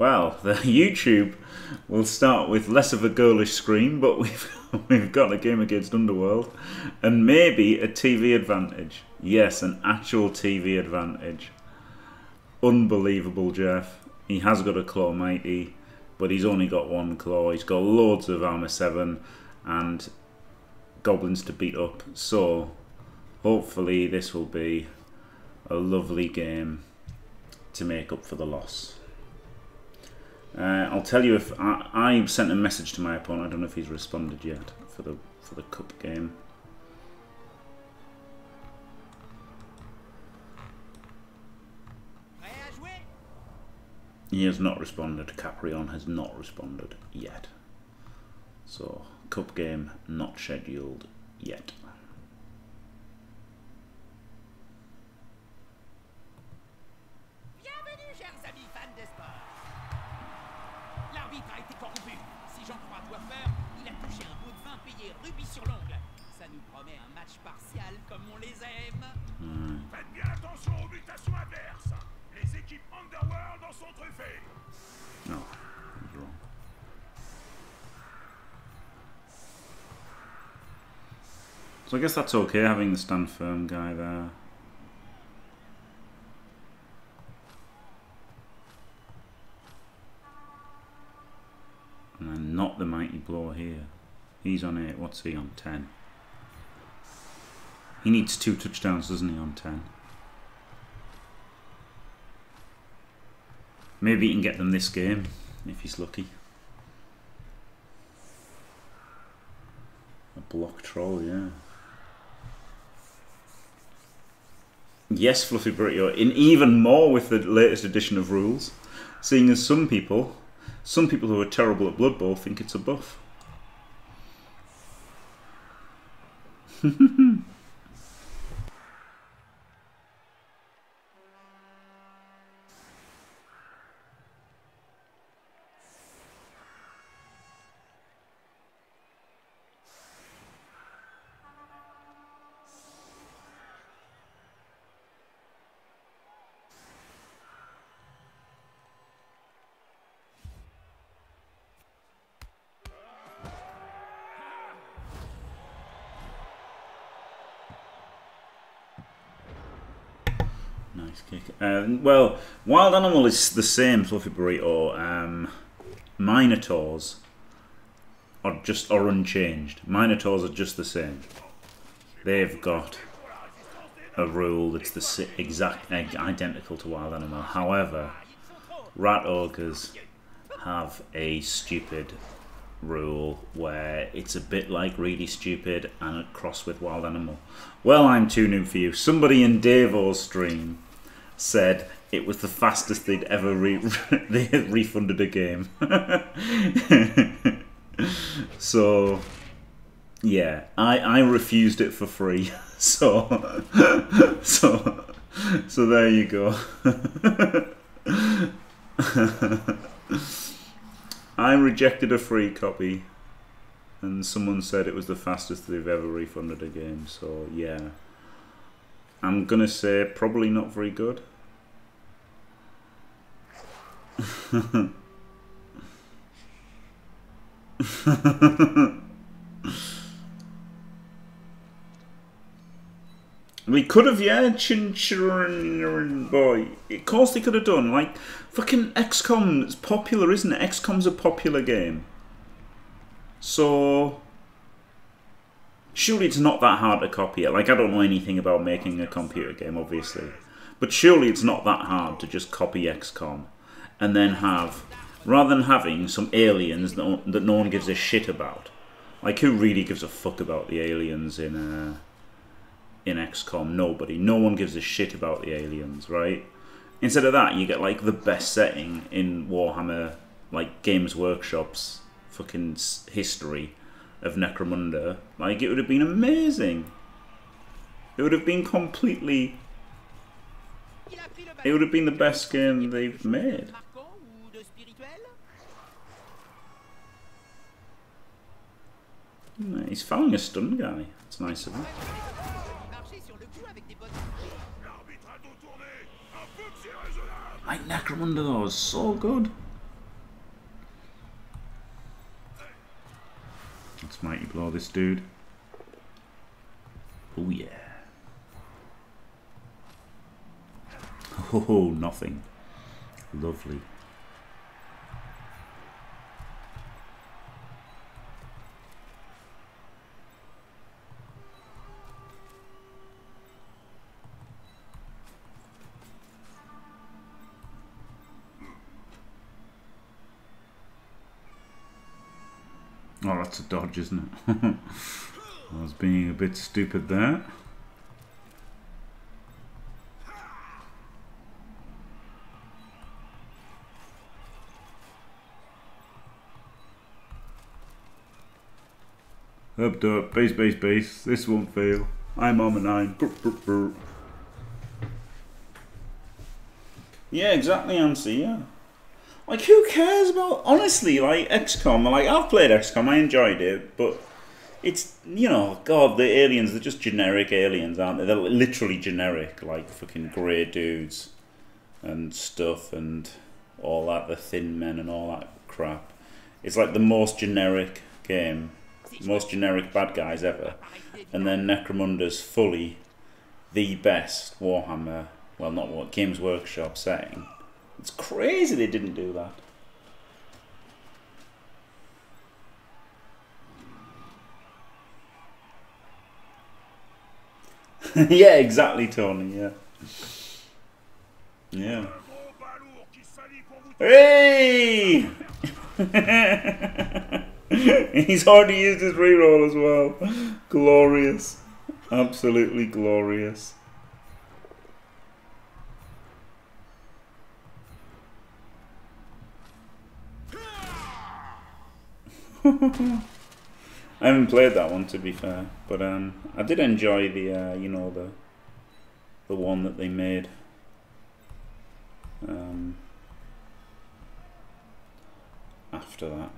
Well, the YouTube will start with less of a girlish scream, but we've we've got a game against Underworld, and maybe a TV advantage. Yes, an actual TV advantage. Unbelievable, Jeff. He has got a claw mighty, but he's only got one claw. He's got loads of armor seven and goblins to beat up. So hopefully this will be a lovely game to make up for the loss. Uh, I'll tell you if I, I, sent a message to my opponent. I don't know if he's responded yet for the for the cup game. He has not responded. Caprion has not responded yet. So, cup game not scheduled yet. So I guess that's okay having the stand firm guy there. And then not the mighty blow here. He's on 8. What's he on? 10. He needs two touchdowns, doesn't he, on 10? Maybe he can get them this game, if he's lucky. A block troll, yeah. Yes, Fluffy Burrito, in even more with the latest edition of rules, seeing as some people, some people who are terrible at Blood Bowl think it's a buff. Uh, well, Wild Animal is the same Fluffy Burrito. Um, Minotaurs are just are unchanged. Minotaurs are just the same. They've got a rule that's the exact identical to Wild Animal. However, Rat Ogres have a stupid rule where it's a bit like really stupid and a cross with wild animal. Well, I'm too new for you. Somebody in Davo's stream said it was the fastest they'd ever re they had refunded a game. so yeah, I I refused it for free. So so so there you go. I rejected a free copy and someone said it was the fastest they've ever refunded a game. So yeah. I'm gonna say probably not very good. we could have, yeah, Chin boy. Of course they could have done. Like, fucking XCOM is popular, isn't it? XCOM's a popular game. So, surely it's not that hard to copy it. Like, I don't know anything about making a computer game, obviously. But surely it's not that hard to just copy XCOM and then have, rather than having some aliens that, no one gives a shit about. Like, who really gives a fuck about the aliens in uh, in XCOM? Nobody. No one gives a shit about the aliens, right? Instead of that, you get like the best setting in Warhammer, like Games Workshop's fucking history of Necromunda. Like, it would have been amazing. It would have been completely. It would have been the best game they've made. He's following a stun guy. That's nice of him. Mike Necromunda though is so good. Let's mighty blow this dude. Oh yeah. Oh, nothing. Lovely. Oh, that's a dodge, isn't it? I was being a bit stupid there. Up, up, base, base, base. This won't fail. I'm on a nine. Burr, burr, burr. Yeah, exactly, Ansi, yeah. Like, who cares about, honestly, like, XCOM, like, I've played XCOM, I enjoyed it, but it's, you know, God, the aliens, they're just generic aliens, aren't they? They're literally generic, like, fucking grey dudes and stuff and all that, the thin men and all that crap. It's like the most generic game most generic bad guys ever. And then Necromunda's fully the best Warhammer, well, not what Games Workshop setting. It's crazy they didn't do that. yeah, exactly, Tony. Yeah. Yeah. Hey! He's already used his reroll as well. Glorious. Absolutely glorious. I haven't played that one to be fair, but um, I did enjoy the uh, you know the the one that they made. Um, after that.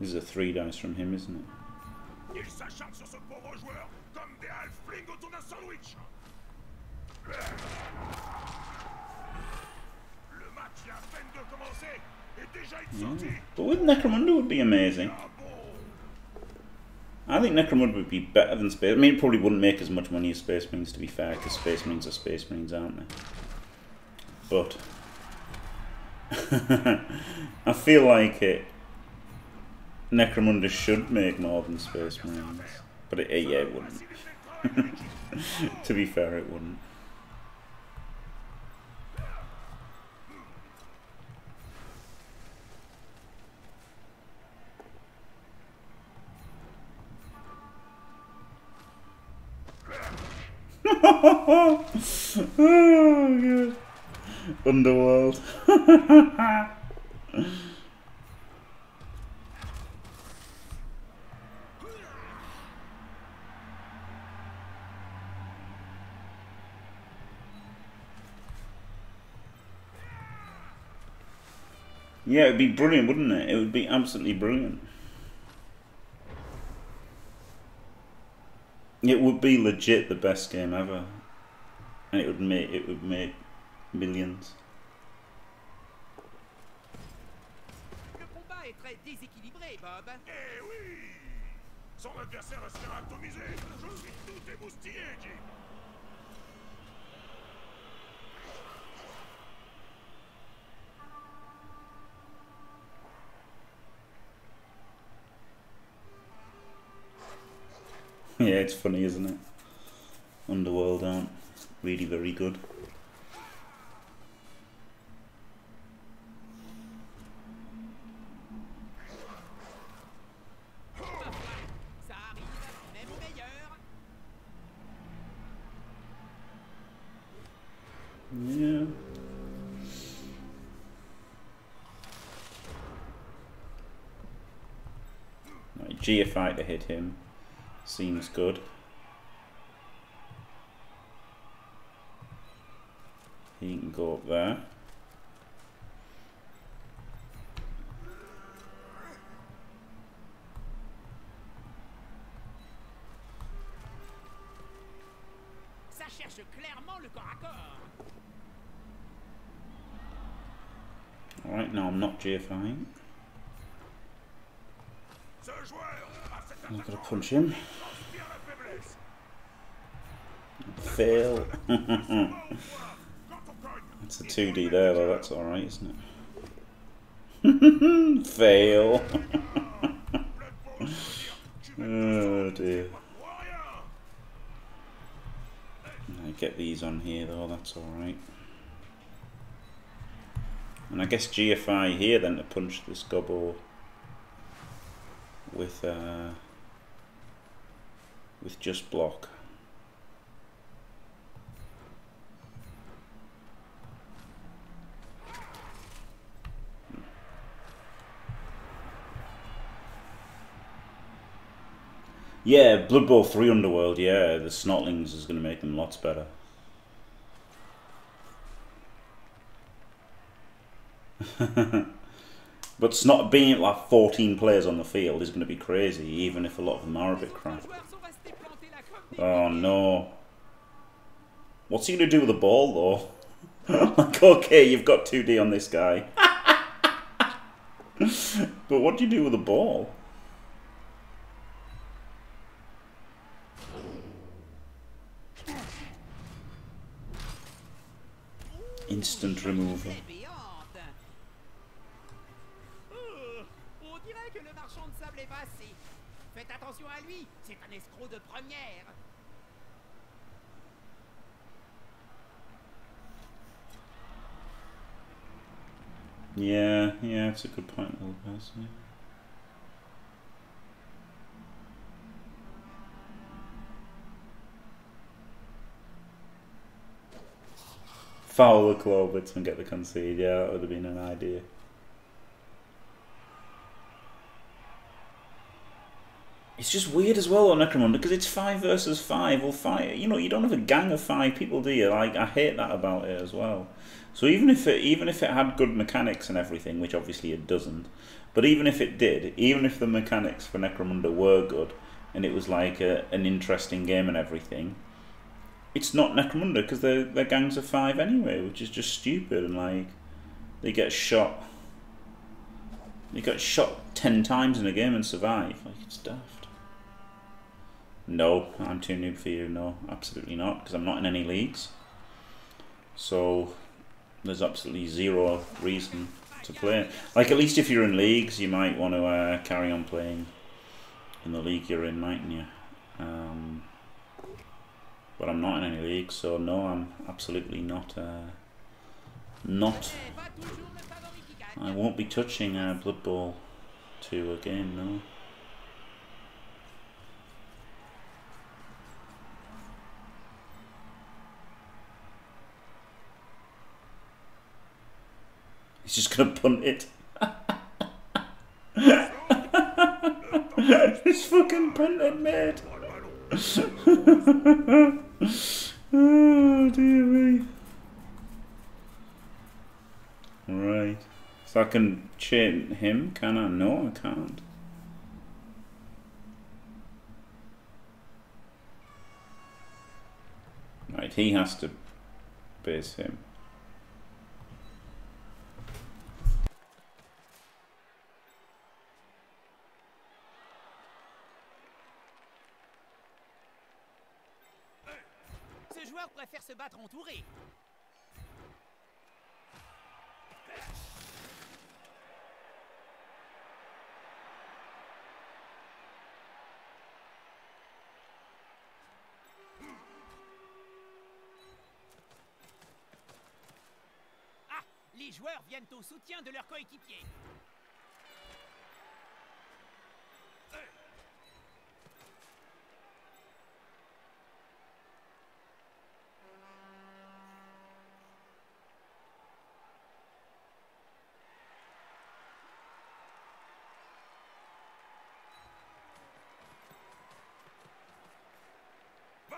This is a three dice from him, isn't it? But with Necromunda would be amazing. I think Necromunda would be better than Space. I mean, it probably wouldn't make as much money as Space Marines, to be fair, because Space Marines are Space Marines, aren't they? But I feel like it Necromunda should make more than Space Marines. But it, yeah, it wouldn't. to be fair, it wouldn't. Oh, oh, oh God. Underworld. Yeah, it would be brilliant, wouldn't it? It would be absolutely brilliant. It would be legit the best game ever, and it would make it would make millions. Le combat est très déséquilibré, Bob. Eh oui Son adversaire va se faire atomiser Je suis tout émoustillé, Jim yeah, it's funny, isn't it? Underworld aren't really very good. Yeah. Right, GFI to hit him seems good. He can go up there. Ça cherche clairement le corps à corps. Alright, now I'm not GFIing. Ce joueur a cette I'm gonna punch him. bien la faiblesse. Fail. It's a 2D there though, that's alright, isn't it? Fail. oh dear. I get these on here though, that's alright. And I guess GFI here then to punch this gobble with uh, with just block. Yeah, Blood Bowl 3 Underworld, yeah, the Snotlings is going to make them lots better. but Snot being like 14 players on the field is going to be crazy, even if a lot of them are a bit crap. Oh no. What's he going to do with the ball though? like, okay, you've got 2D on this guy. but what do you do with the ball? Instant removal. très béantes. Oh, on dirait que le marchand de sable est passé. Faites attention à lui, c'est un escroc de première. Yeah, yeah, it's a good point, little person. Foul the Clobbits and get the concede, yeah, that would have been an idea. It's just weird as well on Necromunda because it's five versus five. Well, five, you know, you don't have a gang of five people, do you? Like, I hate that about it as well. So even if it, even if it had good mechanics and everything, which obviously it doesn't, but even if it did, even if the mechanics for Necromunda were good and it was like a, an interesting game and everything, it's not Necromunda because they're, they're gangs of five anyway, which is just stupid and like they get shot. They get shot ten times in a game and survive. Like it's daft. No, I'm too noob for you. No, absolutely not, because I'm not in any leagues. So there's absolutely zero reason to play. Like at least if you're in leagues, you might want to uh, carry on playing in the league you're in, mightn't you? Um, but I'm not in any league, so no, I'm absolutely not. Uh, not. I won't be touching uh, Blood Bowl 2 again, no. He's just gonna punt it. He's fucking punted, mate. oh dear me. Right. So I can chain him, can I? No, I can't. Right, he has to base him. Se battre entouré. Ah, les joueurs viennent au soutien de leur coéquipier.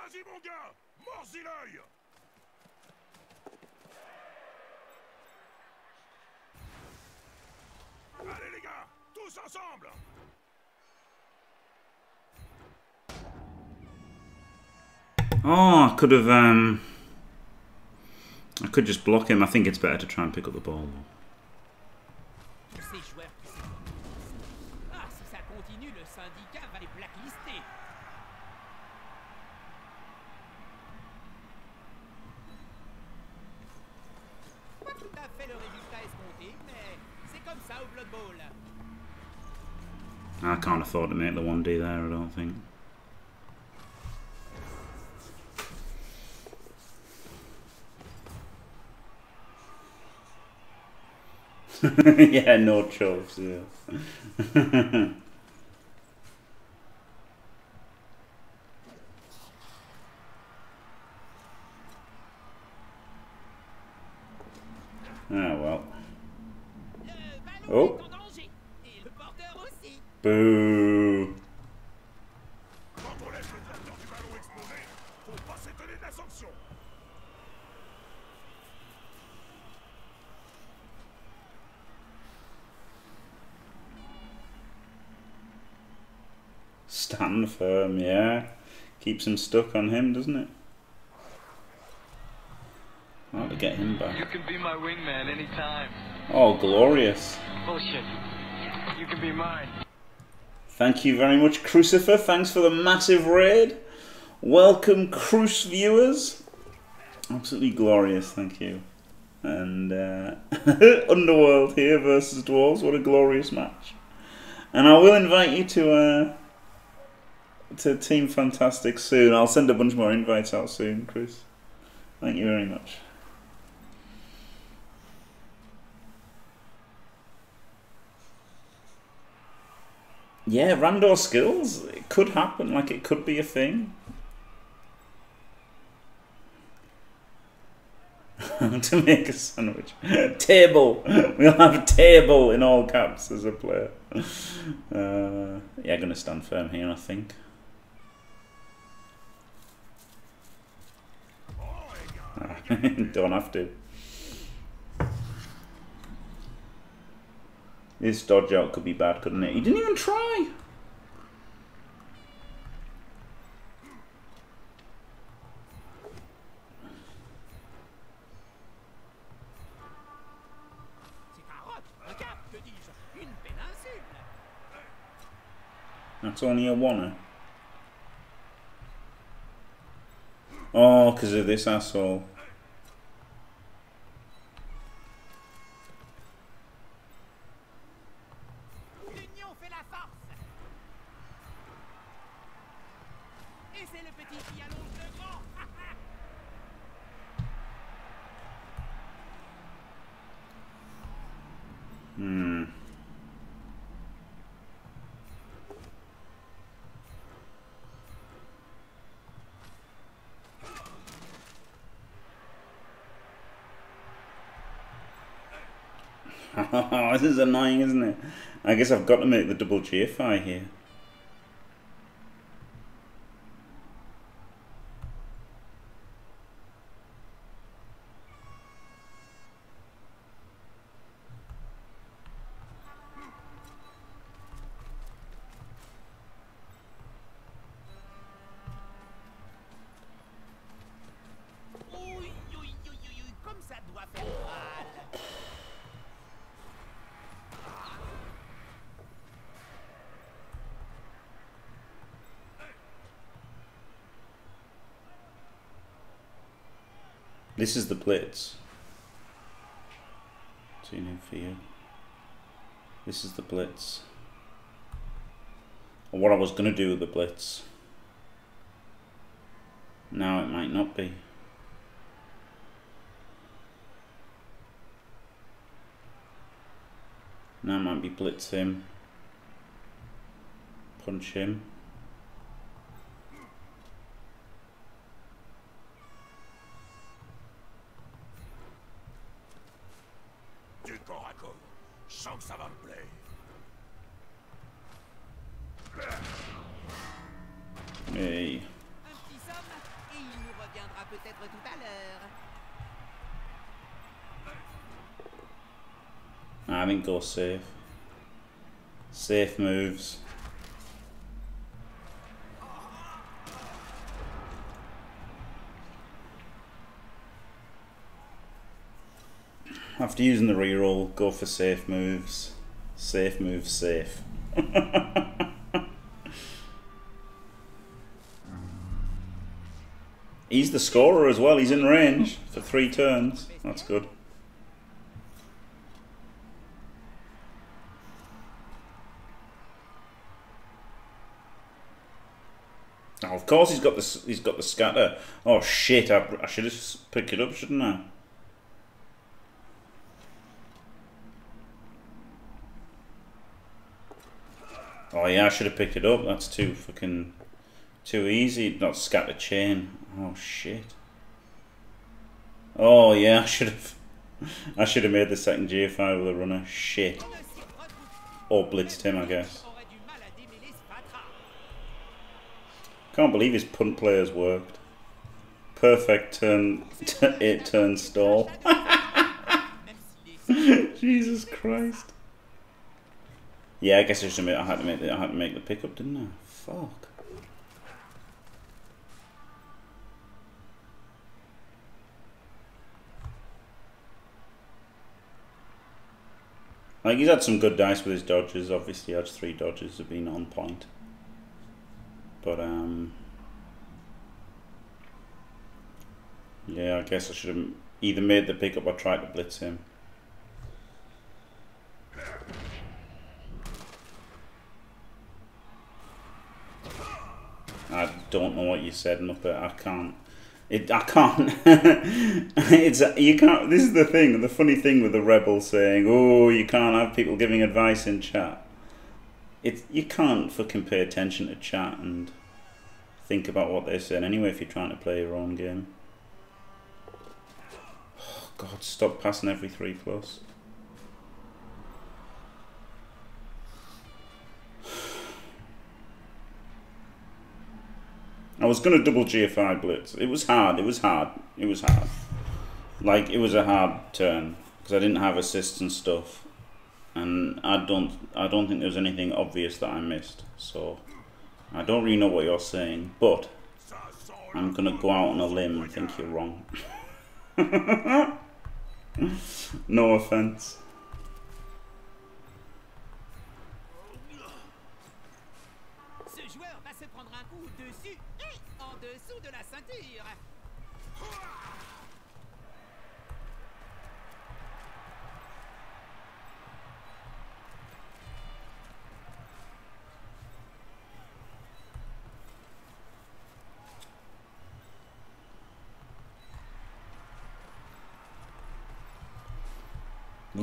Vas-y, mon gars Mords-y l'œil Allez, les gars Tous ensemble Oh, I could have, um... I could just block him. I think it's better to try and pick up the ball. I can't afford to make the 1D there, I don't think. yeah, no chops, yeah. Ah well. Le ballon Oh. est en danger. Et le porteur aussi. Boo. Quand on laisse le tracteur du ballon exploser, faut pas s'étonner de la sanction. Stand firm, yeah. Keeps him stuck on him, doesn't it? How to get him You back. can be my wingman anytime. Oh, glorious. Bullshit. You can be mine. Thank you very much, Crucifer. Thanks for the massive raid. Welcome, Cruce viewers. Absolutely glorious, thank you. And uh, Underworld here versus Dwarves. What a glorious match. And I will invite you to uh, to Team Fantastic soon. I'll send a bunch more invites out soon, Chris. Thank you very much. Yeah, Randor skills. It could happen. Like it could be a thing. to make a sandwich. table. We'll have table in all caps as a player. Uh, yeah, gonna stand firm here, I think. Don't have to. This dodge out could be bad, couldn't it? He didn't even try. That's only a one. Oh, because of this asshole. L'union fait la force Et c'est le petit qui allonge le grand Hmm. this is annoying, isn't it? I guess I've got to make the double GFI here. This is the blitz. Tune in for you. This is the blitz. Or what I was going to do with the blitz. Now it might not be. Now it might be blitz him. Punch him. Du corps à corps. Je sens que ça va me plaire. Hey. Un petit somme, et il nous reviendra peut-être tout à l'heure. I think go safe. Safe moves. After using the reroll, go for safe moves. Safe moves, safe. He's the scorer as well. He's in range for three turns. That's good. Oh, of course he's got the he's got the scatter. Oh shit! I, I should have picked it up, shouldn't I? Oh yeah, I should have picked it up. That's too fucking too easy. Not scatter chain. Oh shit. Oh yeah, I should have. I should have made the second GFI with a runner. Shit. Or blitzed him, I guess. Can't believe his punt players worked. Perfect turn, eight turn stall. Jesus Christ. Yeah, I guess I should. I had to make the, I had to make the pickup, didn't I? Fuck. Like he's had some good dice with his dodges. Obviously, Edge three dodges have been on point. But um, yeah, I guess I should have either made the pickup or tried to blitz him. I don't know what you said, Muppet. I can't. It. I can't. it's. You can't. This is the thing. The funny thing with the rebel saying, "Oh, you can't have people giving advice in chat." You can't fucking pay attention to chat and think about what they're saying anyway if you're trying to play your own game. Oh, God, stop passing every three plus. I was gonna double GFI blitz. It was hard. It was hard. It was hard. Like it was a hard turn because I didn't have assists and stuff, and I don't. I don't think there's anything obvious that I missed. So I don't really know what you're saying, but I'm gonna go out on a limb and think you're wrong. no offense.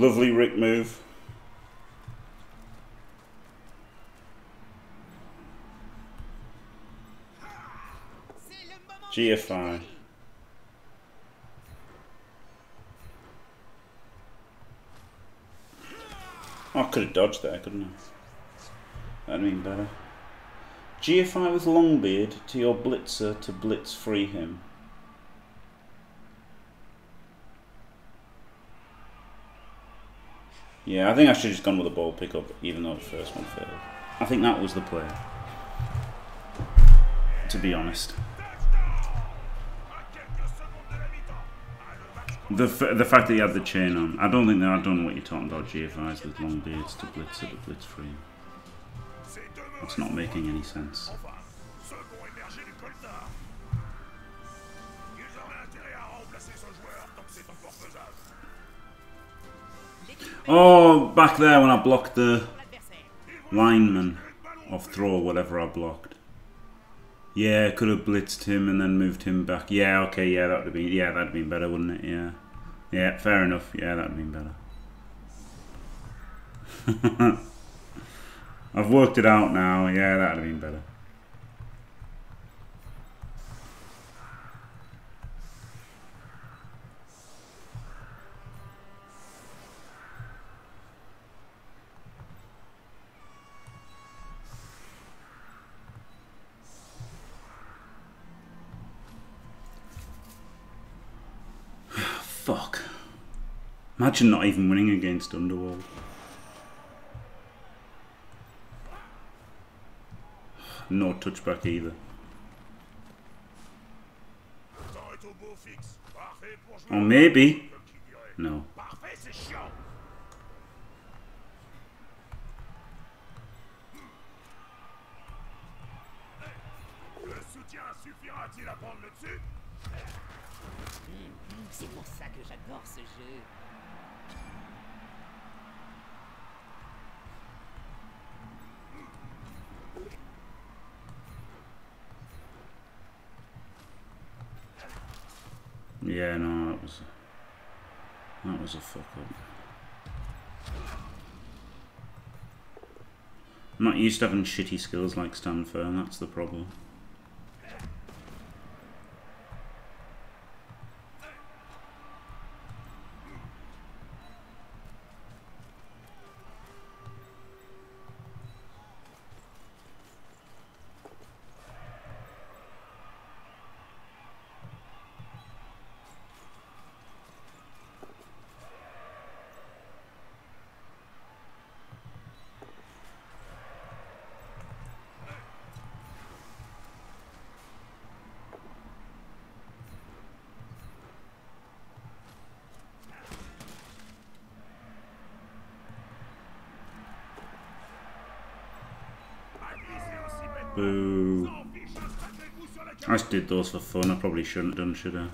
Lovely Rick move. GFI. Oh, I could have dodged there, couldn't I? That'd been better. GFI with Longbeard to your blitzer to blitz free him. Yeah, I think I should have just gone with a ball pickup, even though the first one failed. I think that was the play. To be honest. The the fact that he had the chain on, I don't think that I don't know what you're talking about. GFIs with long beards to blitz at the blitz demeuré It's not making any sense. Oh, back there when I blocked the lineman off throw, whatever I blocked. Yeah, could have blitzed him and then moved him back. Yeah, okay, yeah, that would have been yeah, that'd have been better, wouldn't it? Yeah, yeah, fair enough. Yeah, that'd have been better. I've worked it out now. Yeah, that'd have been better. Imagine not even winning against Underworld. No touchback either. Or maybe. est Yeah, no, that was that was a fuck up. I'm not used to having shitty skills like stand firm, that's the problem. I just did those for fun. I probably shouldn't have done, should I?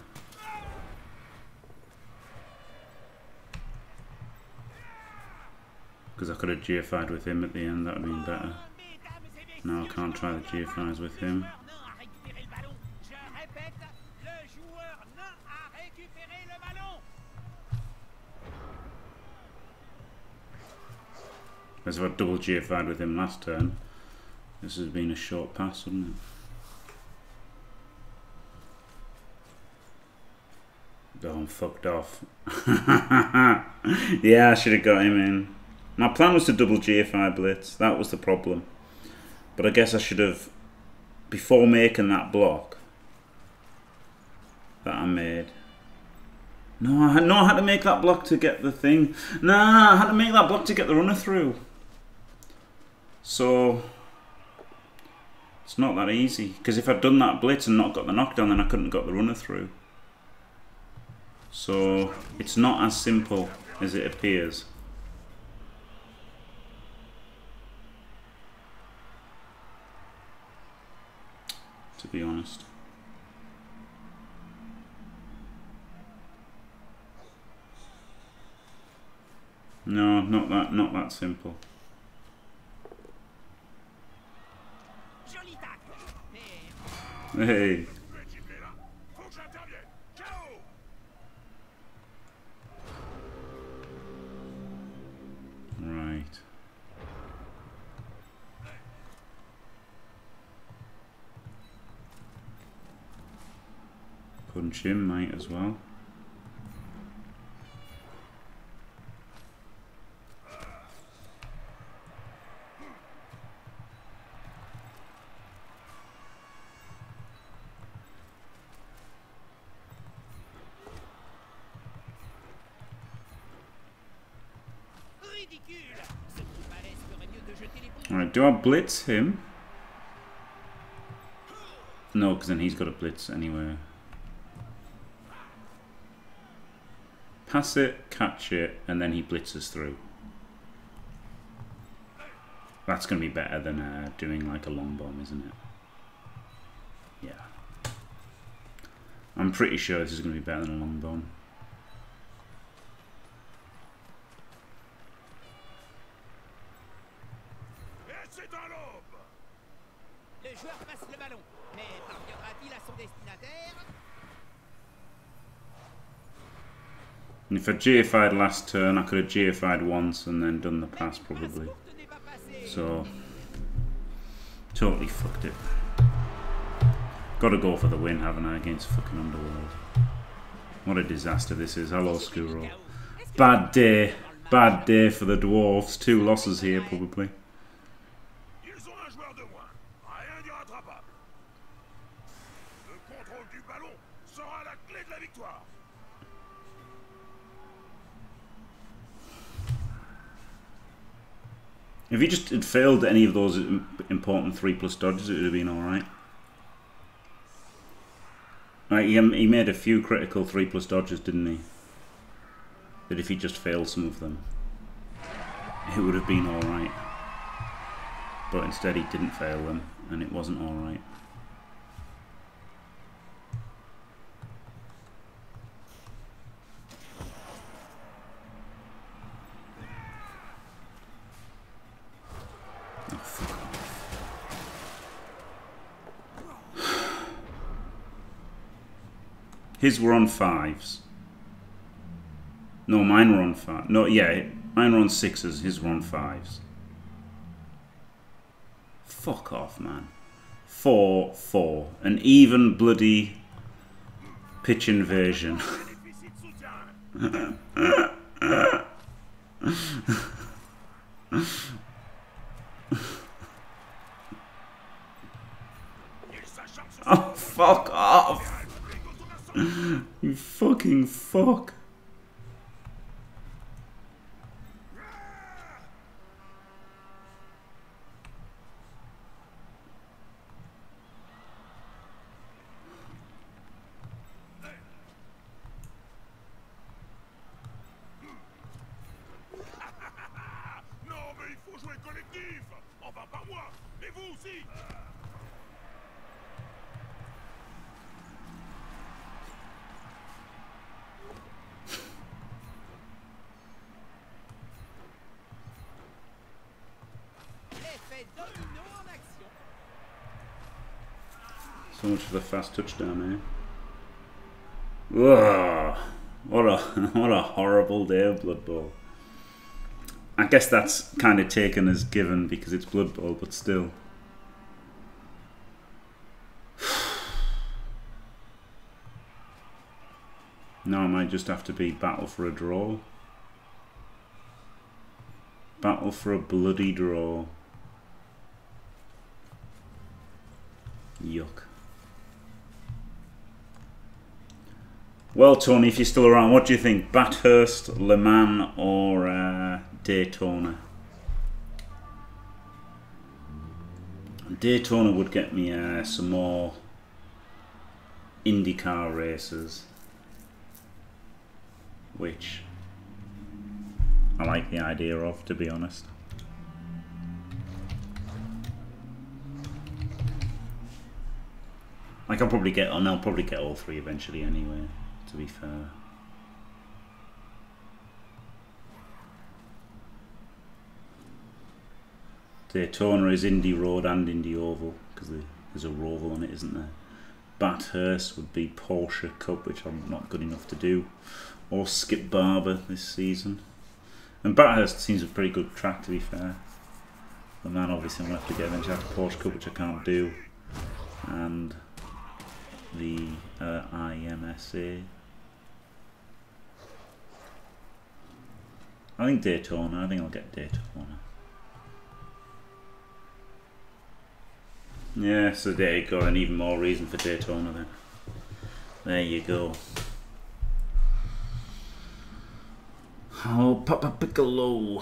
Because I could have GFI'd with him at the end, that would have been better. No, I can't try the GFIs with him. As if I double GFI'd with him last turn. This has been a short pass, wouldn't it? I'm fucked off. yeah, I should have got him in. My plan was to double GFI blitz. That was the problem. But I guess I should have, before making that block that I made. No, I had, no, I had to make that block to get the thing. Nah, I had to make that block to get the runner through. So, it's not that easy. Because if I'd done that blitz and not got the knockdown, then I couldn't have got the runner through. So, it's not as simple as it appears. To be honest. No, not that, not that simple. Hey. Punch him, might as well. Alright, do I blitz him? No, because then he's got a blitz anyway. Pass it, catch it, and then he blitzes through. That's going to be better than uh, doing like a long bomb, isn't it? Yeah. I'm pretty sure this is going to be better than a long bomb. And if I GFI'd last turn, I could have GFI'd once and then done the pass probably. So, totally fucked it. Got to go for the win, haven't I, against fucking Underworld. What a disaster this is. Hello, Skuro. Bad day. Bad day for the Dwarves. Two losses here, probably. If he just had failed any of those important 3 plus dodges, it would have been alright. Right, he, um, he made a few critical 3 plus dodges, didn't he? That if he just failed some of them, it would have been alright. But instead he didn't fail them, and it wasn't alright. His were on fives. No, mine were on five. No, yeah, mine were on sixes. His were on fives. Fuck off, man. Four, four. An even bloody pitch sur oh, fuck off! You fucking fuck. So much for the fast touchdown, eh? Ugh. What a what a horrible day of Blood Bowl. I guess that's kind of taken as given because it's Blood Bowl, but still. Now I might just have to be battle for a draw. Battle for a bloody draw. Well, Tony, if you're still around, what do you think? Bathurst, Le Mans, or uh, Daytona? Daytona would get me uh, some more IndyCar races, which I like the idea of, to be honest. Like I'll probably get, and I'll probably get all three eventually anyway. To be fair. Daytona is Indy Road and Indy Oval because there's a Roval on it, isn't there? Bathurst would be Porsche Cup, which I'm not good enough to do, or Skip Barber this season. And Bathurst seems a pretty good track, to be fair. The man obviously I'm gonna have to get Porsche Cup, which I can't do, and the uh, IMSA. I think Daytona. I think I'll get Daytona. Yeah, so there you go, and even more reason for Daytona then. There you go. Oh, Papa Piccolo.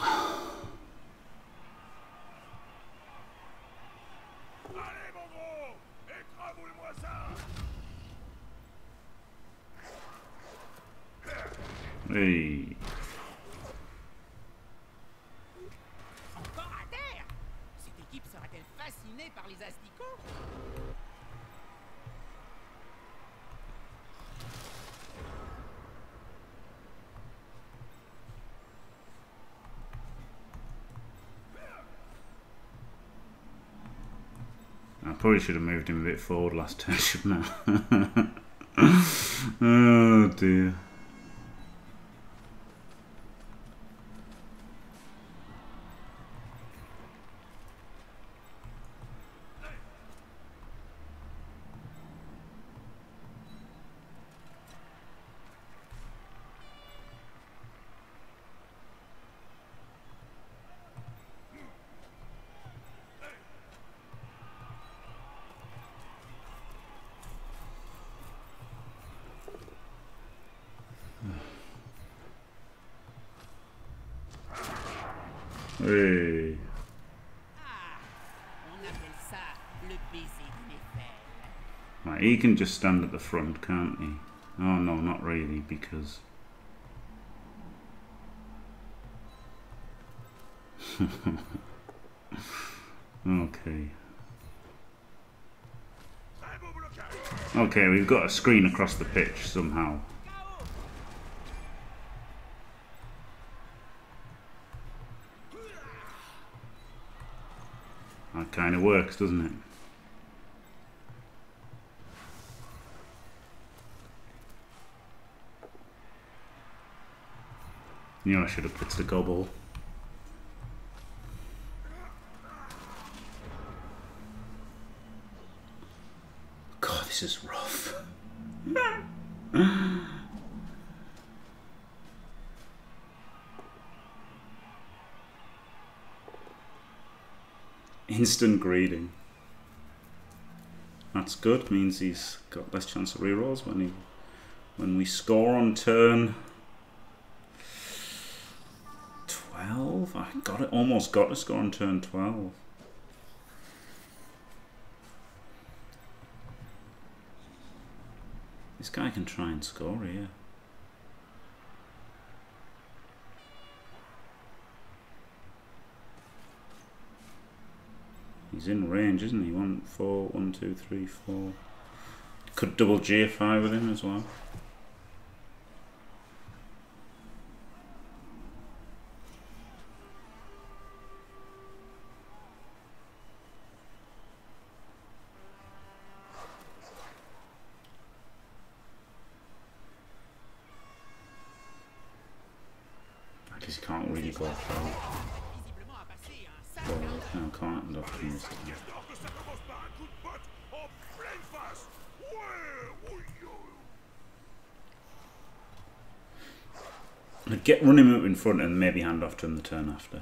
Hey. Probably should have moved him a bit forward last turn, shouldn't I? oh dear. Right, he can just stand at the front, can't he? Oh no, not really, because okay. Okay, we've got a screen across the pitch somehow. works, doesn't it? Knew I should have put the gobble. God, this is rough. Instant greeting. That's good. Means he's got less chance of rerolls when he when we score on turn twelve. I got it. Almost got to score on turn twelve. This guy can try and score here. He's in range, isn't he? One, four, one, two, three, four. Could double GFI with him as well. I he can't really go through. No, can't end this. I'd get run him up in front and maybe hand off to him the turn after.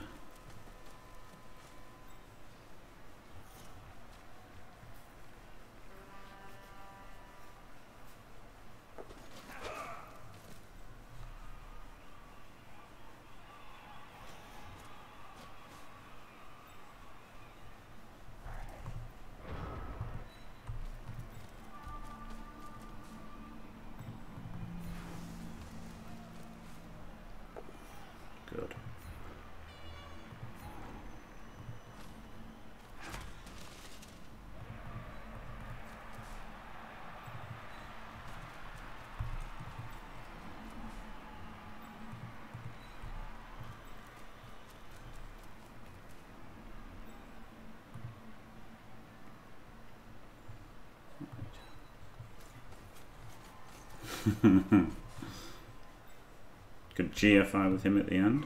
Good. Good GFI with him at the end.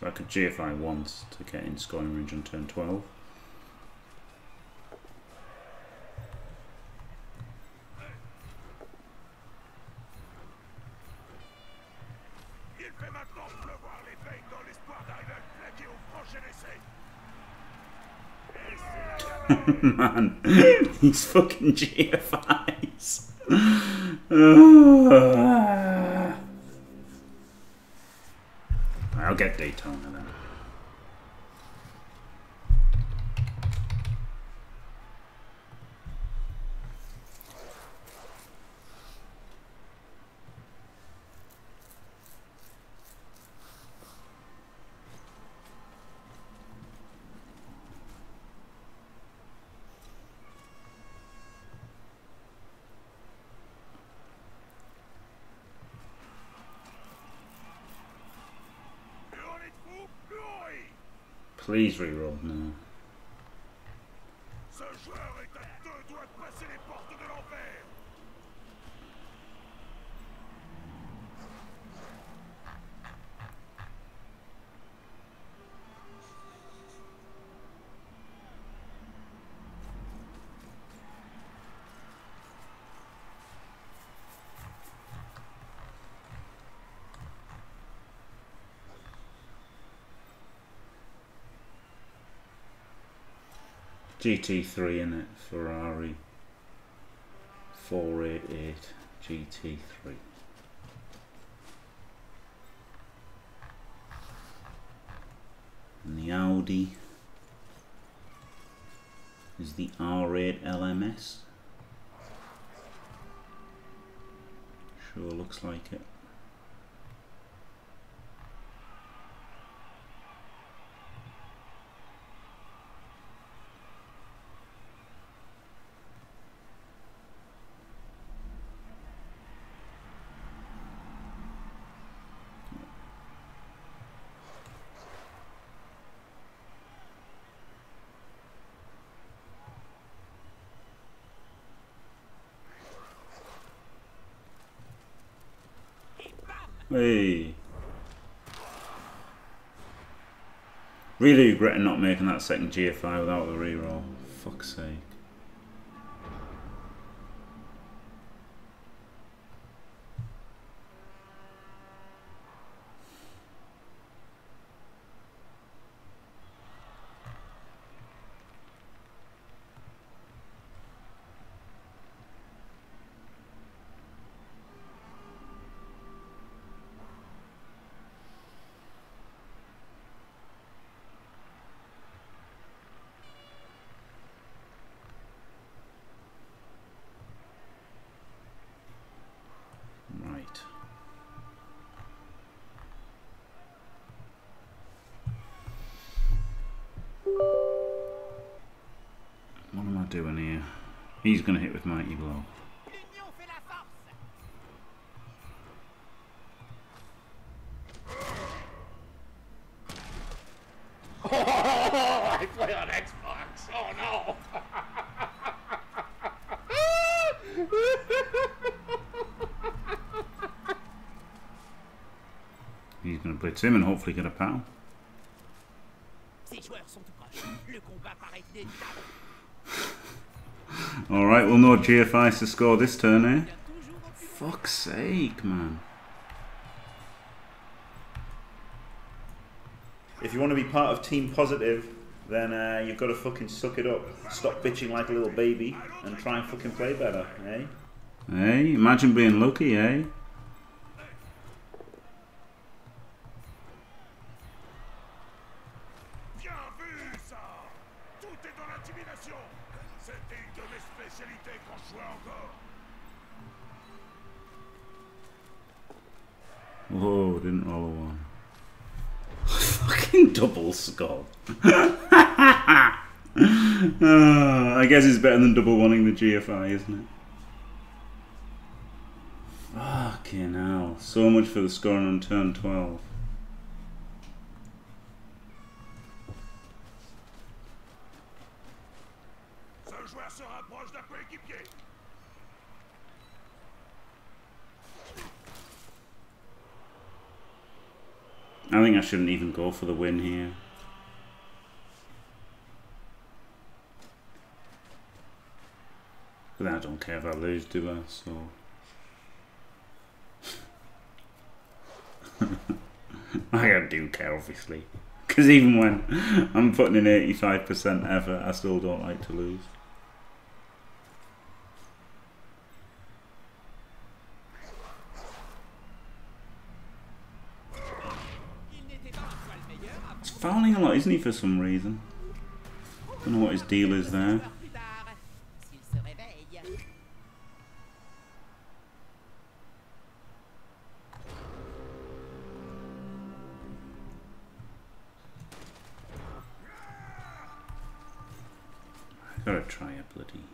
So I could GFI once to get in scoring range on turn 12. Man, these fucking GFIs. I'll get Daytona then. Plus on est de fous, plus on rit Please reroll now. Ce joueur est à deux doigts de passer les portes de l'enfer GT3 in it, Ferrari 488 GT3. And the Audi is the R8 LMS. Sure looks like it. Hey. Really regretting not making that second GFI without the reroll. Fuck's sake. Force. Oh, I play on Xbox. Oh no. He's going to blitz him and hopefully get a pal. Alright, we'll know GFI's to score this turn, eh? Il y a toujours au plus Fuck's sake, man. If you want to be part of Team Positive, then uh, you've got to fucking suck it up. Stop bitching like a little baby and try and fucking play better, eh? Hey, imagine being lucky, eh? Didn't roll a one. Fucking double skull. Ah, I guess it's better than double wanting the GFI, isn't it? Fucking hell. So much for the scoring on turn 12. I think I shouldn't even go for the win here. But I don't care if I lose, do I? So. I do care, obviously. Because even when I'm putting in 85% effort, I still don't like to lose. Fouling a lot, isn't he, for some reason? Don't know what his deal is there. Gotta try a bloody.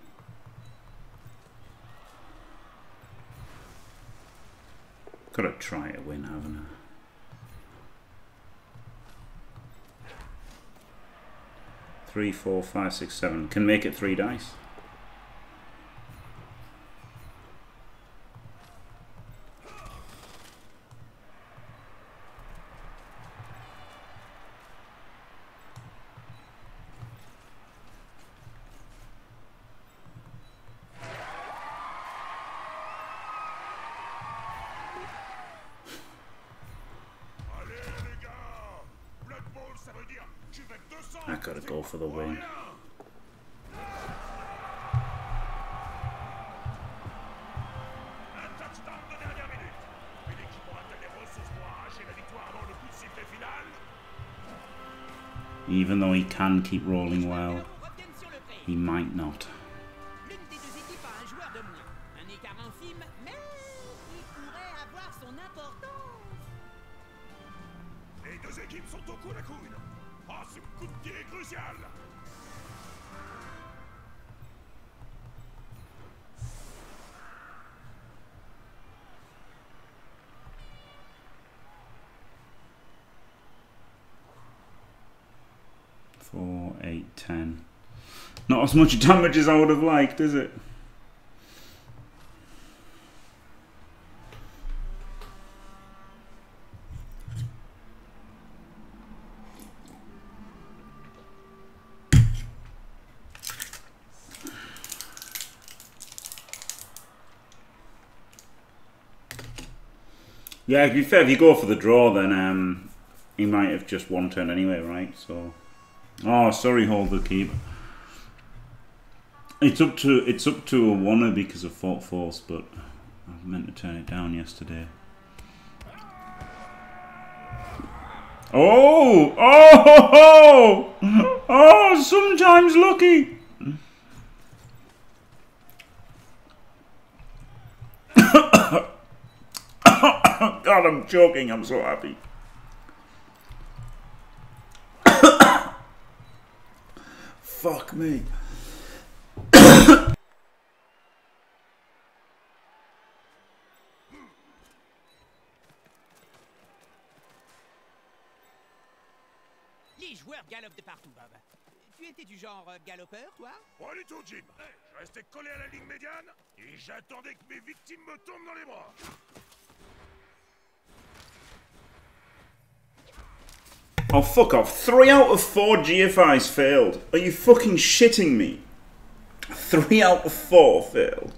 Gotta try a win, haven't I? Three, four, five, six, seven. Can make it three dice. Allez les gars. Blood Bowl, ça veut dire tu fais 200. I gotta go for the win. Un touchdown de dernière minute. Une équipe aura-t-elle les ressources pour arracher la victoire avant le coup de sifflet final Even though he can keep rolling well, he might not. as much damage as I would have liked, is it? Yeah, to be fair, if you go for the draw, then um, he might have just one turn anyway, right? So, oh, sorry, hold the keeper. It's up to it's up to a oneer because of Fort Force, but I meant to turn it down yesterday. Oh, oh, oh, oh, sometimes lucky. God, I'm choking. I'm so happy. Fuck me. Les joueurs galopent de partout, Bob. Tu étais du genre euh, galopeur, toi Pas du tout, Jim. Je restais collé à la ligne médiane et j'attendais que mes victimes me tombent dans les bras. Oh, fuck off. Three out of four GFIs failed. Are you fucking shitting me? Three out of four failed.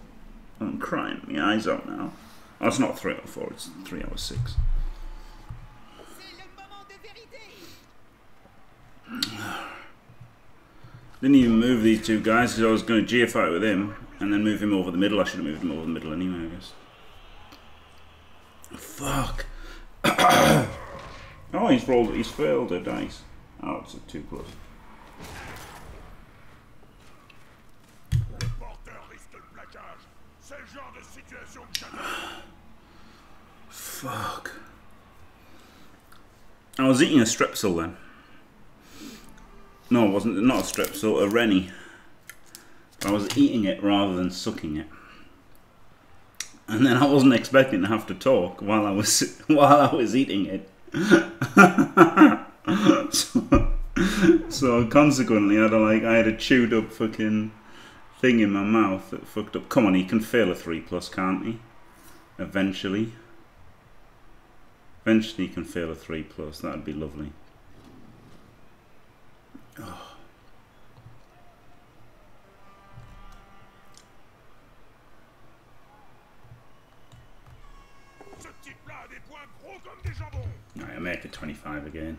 I'm crying my eyes out now. Oh, it's not three out of four, it's three out of six. C'est le moment de vérité Didn't even move these two guys because I was going to GFI with him and then move him over the middle. I should have moved him over the middle anyway, I guess. Fuck. oh, he's rolled, he's failed a dice. Oh, it's a two plus. Fuck. I was eating a strepsil then. No, it wasn't. Not a strepsil, a rennie. I was eating it rather than sucking it. And then I wasn't expecting to have to talk while I was while I was eating it. so, so consequently, I had a, like I had a chewed up fucking thing in my mouth that fucked up. Come on, he can fail a three plus, can't he? Eventually. Eventually, he can fail a 3 plus. That'd be lovely. Jambons. Alright, I make it 25 again.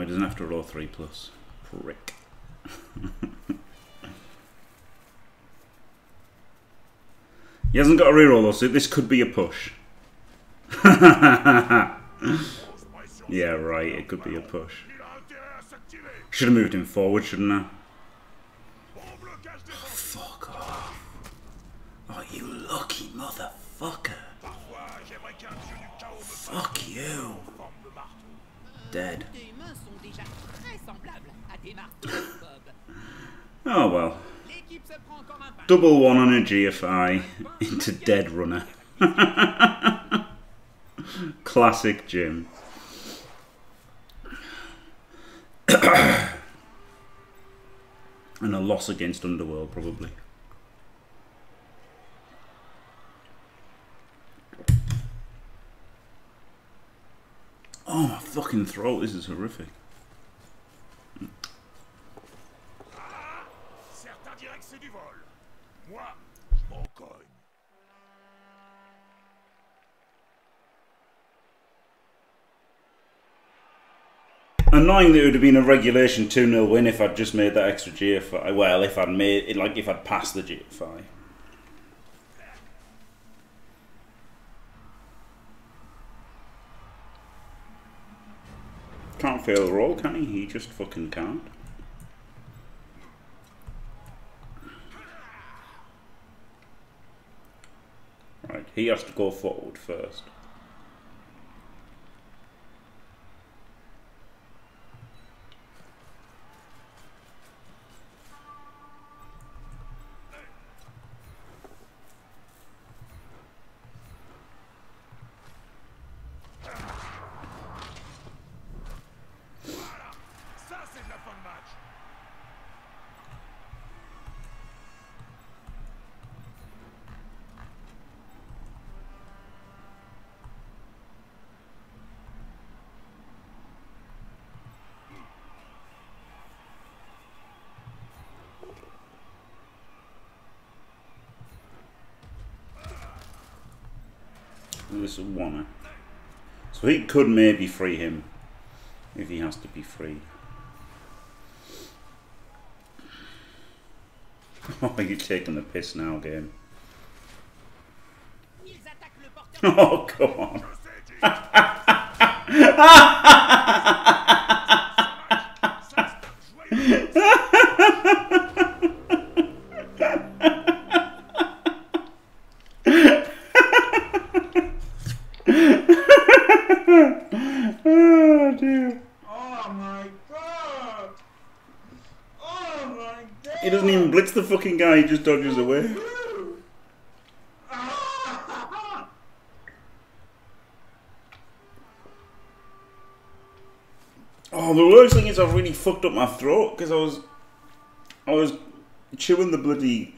He doesn't have to roll 3 plus. Prick. he hasn't got a reroll though, so this could be a push. yeah, right, it could be a push. Should have moved him forward, shouldn't I? Bon Fuck off. Oh, you lucky motherfucker. Fuck you. qu'un Oh well. Double one on a GFI into Dead Runner. Classic Jim. and a loss against Underworld, probably. Oh, my fucking throat. This is horrific. Certains diraient que c'est du vol. Moi, je m'en cogne. Annoying that it would have been a regulation 2 0 win if I'd just made that extra GFI. Well, if I'd made it, like if I'd passed the GFI. Can't fail the roll, can he? He just fucking can't. Right, he has to go forward first. Ça, c'est de la fin de match. One. So he could maybe free him if he has to be free. Oh, you're taking the piss now, game. Oh, come on. Oh, dear. Oh my god! Oh my god! He doesn't even blitz the fucking guy, just dodges away. Oh, the worst thing is I've really fucked up my throat because I was, I was chewing the bloody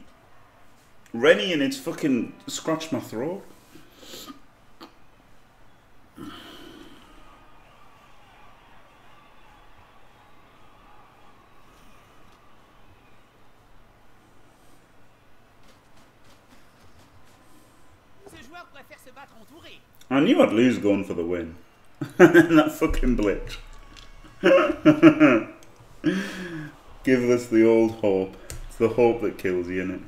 Rennie and it's fucking scratched my throat. I knew I'd lose going for the win. that fucking blitz. Give us the old hope. It's the hope that kills you, innit?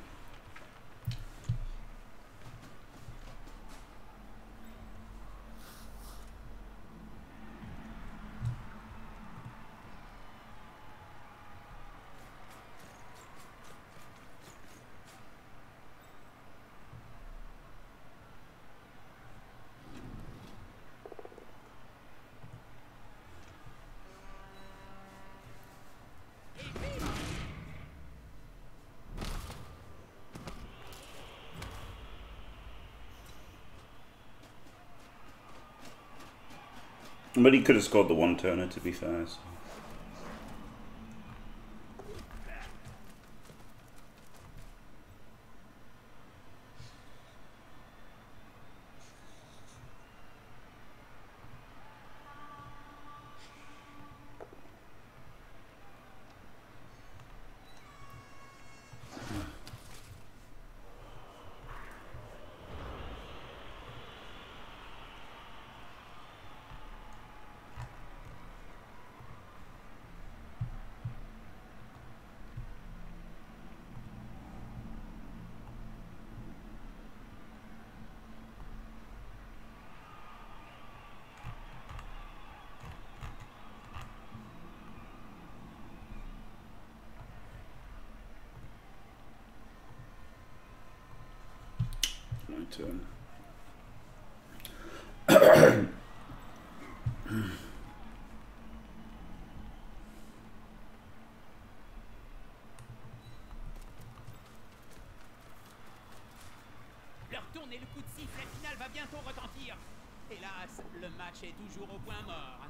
But he could have scored the one turner, to be fair. so. Leur tourne et le coup de sifflet final va bientôt retentir. Hélas, le match est toujours au point mort.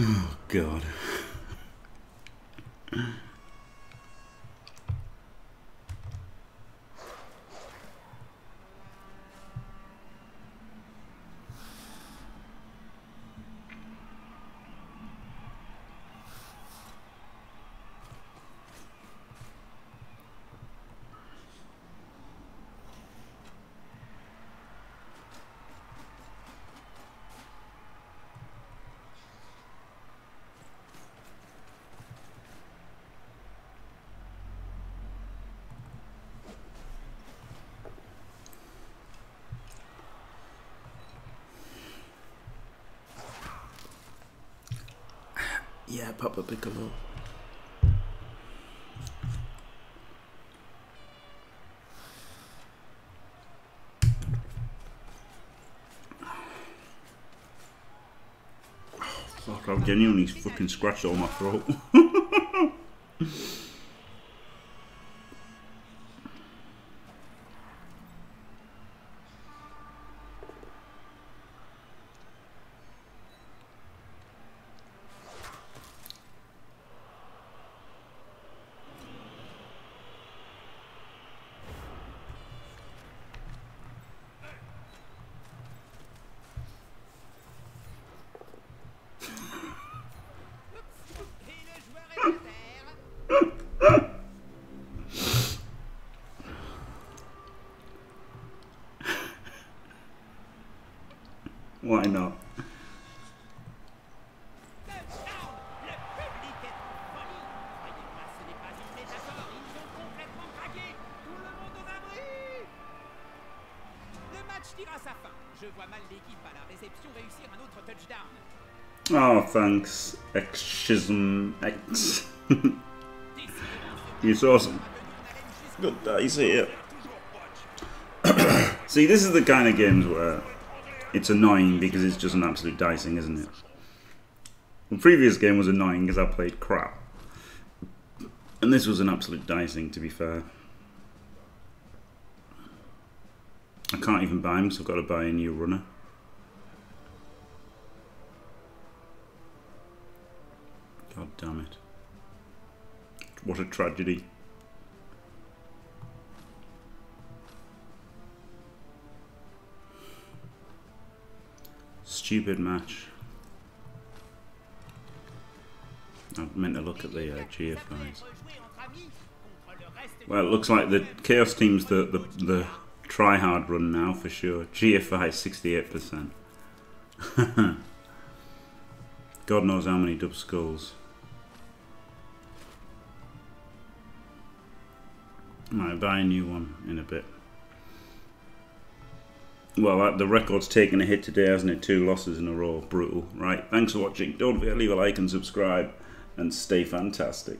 Oh, God. Papa Piccolo. Fuck, I've genuinely fucking scratched all my throat. Oh, thanks, Xism X. He's awesome. Good dice here. See, this is the kind of games where it's annoying because it's just an absolute dicing, isn't it? The previous game was annoying because I played crap. And this was an absolute dicing, to be fair. I can't even buy him, so I've got to buy a new runner. God damn it. What a tragedy. Stupid match. I meant to look at the uh, GFIs. Well, it looks like the Chaos team's the, the, the try hard run now for sure. GFI 68%. God knows how many dub skulls. Might buy a new one in a bit. Well, the record's taken a hit today, hasn't it? Two losses in a row. Brutal. Right, thanks for watching. Don't forget to leave a like and subscribe. And stay fantastic.